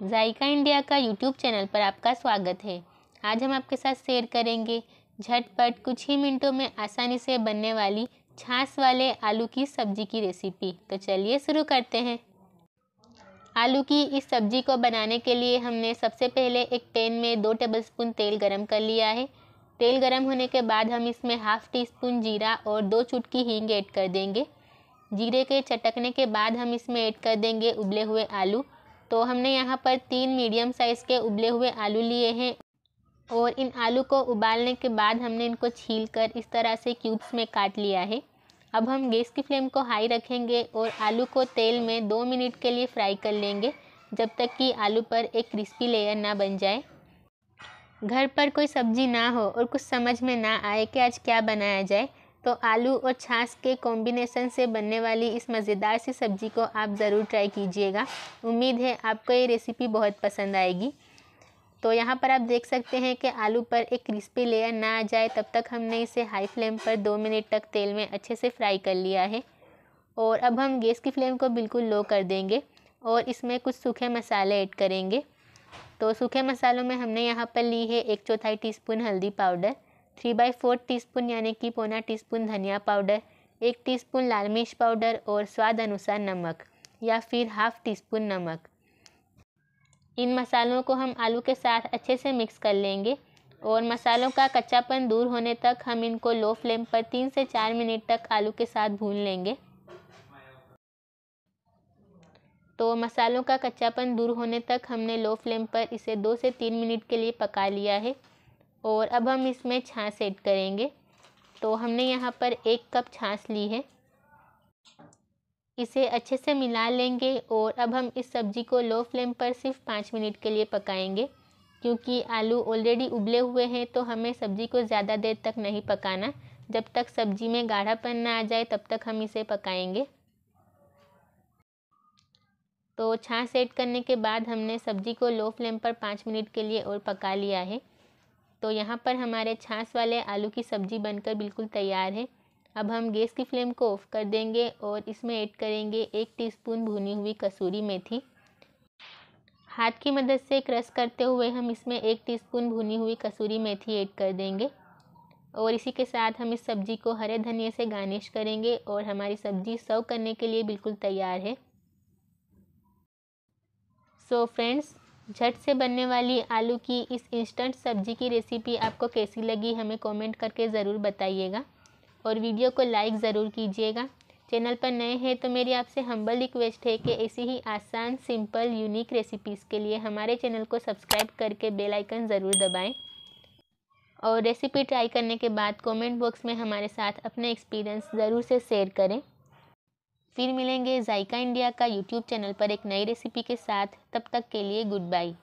जायका India का YouTube channel पर आपका स्वागत है। आज हम आपके साथ शेयर करेंगे झटपट कुछ ही मिनटों में आसानी से बनने वाली छाछ वाले आलू की सब्ज़ी की रेसिपी तो चलिए शुरू करते हैं। आलू की इस सब्ज़ी को बनाने के लिए हमने सबसे पहले एक पैन में दो टेबलस्पून तेल गरम कर लिया है। तेल गरम होने के बाद हम इसमें हाफ़ टी स्पून जीरा और दो चुटकी हींग ऐड कर देंगे। जीरे के चटकने के बाद हम इसमें ऐड कर देंगे उबले हुए आलू। तो हमने यहाँ पर तीन मीडियम साइज़ के उबले हुए आलू लिए हैं और इन आलू को उबालने के बाद हमने इनको छील कर इस तरह से क्यूब्स में काट लिया है। अब हम गैस की फ्लेम को हाई रखेंगे और आलू को तेल में दो मिनट के लिए फ्राई कर लेंगे, जब तक कि आलू पर एक क्रिस्पी लेयर ना बन जाए। घर पर कोई सब्ज़ी ना हो और कुछ समझ में ना आए कि आज क्या बनाया जाए तो आलू और छाछ के कॉम्बिनेशन से बनने वाली इस मज़ेदार सी सब्ज़ी को आप ज़रूर ट्राई कीजिएगा। उम्मीद है आपको ये रेसिपी बहुत पसंद आएगी। तो यहाँ पर आप देख सकते हैं कि आलू पर एक क्रिस्पी लेयर ना आ जाए, तब तक हमने इसे हाई फ्लेम पर दो मिनट तक तेल में अच्छे से फ्राई कर लिया है। और अब हम गैस की फ्लेम को बिल्कुल लो कर देंगे और इसमें कुछ सूखे मसाले ऐड करेंगे। तो सूखे मसालों में हमने यहाँ पर ली है एक चौथाई टीस्पून हल्दी powder three by four teaspoon यानी कि पौना टीस्पून धनिया पाउडर, एक टीस्पून लाल मिर्च पाउडर और स्वाद अनुसार नमक, या फिर हाफ़ टी स्पून नमक। इन मसालों को हम आलू के साथ अच्छे से मिक्स कर लेंगे और मसालों का कच्चापन दूर होने तक हम इनको लो फ्लेम पर तीन से चार मिनट तक आलू के साथ भून लेंगे। तो मसालों का कच्चापन दूर होने तक हमने लो फ्लेम पर इसे दो से तीन मिनट के लिए पका लिया है। और अब हम इसमें छाछ ऐड करेंगे। तो हमने यहाँ पर एक कप छाछ ली है। इसे अच्छे से मिला लेंगे और अब हम इस सब्ज़ी को लो फ्लेम पर सिर्फ़ पाँच मिनट के लिए पकाएँगे। क्योंकि आलू ऑलरेडी उबले हुए हैं तो हमें सब्ज़ी को ज़्यादा देर तक नहीं पकाना। जब तक सब्ज़ी में गाढ़ापन ना आ जाए, तब तक हम इसे पकाएँगे। तो छाछ ऐड करने के बाद हमने सब्ज़ी को लो फ्लेम पर पाँच मिनट के लिए और पका लिया है। तो यहाँ पर हमारे छाछ वाले आलू की सब्ज़ी बनकर बिल्कुल तैयार है। अब हम गैस की फ्लेम को ऑफ़ कर देंगे और इसमें ऐड करेंगे एक टीस्पून भुनी हुई कसूरी मेथी। हाथ की मदद से क्रश करते हुए हम इसमें एक टीस्पून भुनी हुई कसूरी मेथी ऐड कर देंगे। और इसी के साथ हम इस सब्ज़ी को हरे धनिए से गार्निश करेंगे और हमारी सब्ज़ी सर्व करने के लिए बिल्कुल तैयार है। सो so फ्रेंड्स झट से बनने वाली आलू की इस इंस्टेंट सब्ज़ी की रेसिपी आपको कैसी लगी, हमें कमेंट करके ज़रूर बताइएगा। और वीडियो को लाइक ज़रूर कीजिएगा। चैनल पर नए हैं तो मेरी आपसे हम्बल रिक्वेस्ट है कि ऐसी ही आसान सिंपल यूनिक रेसिपीज़ के लिए हमारे चैनल को सब्सक्राइब करके बेल आइकन ज़रूर दबाएँ। और रेसिपी ट्राई करने के बाद कमेंट बॉक्स में हमारे साथ अपने एक्सपीरियंस ज़रूर से शेयर करें। फिर मिलेंगे जायका इंडिया का यूट्यूब चैनल पर एक नई रेसिपी के साथ। तब तक के लिए गुड बाय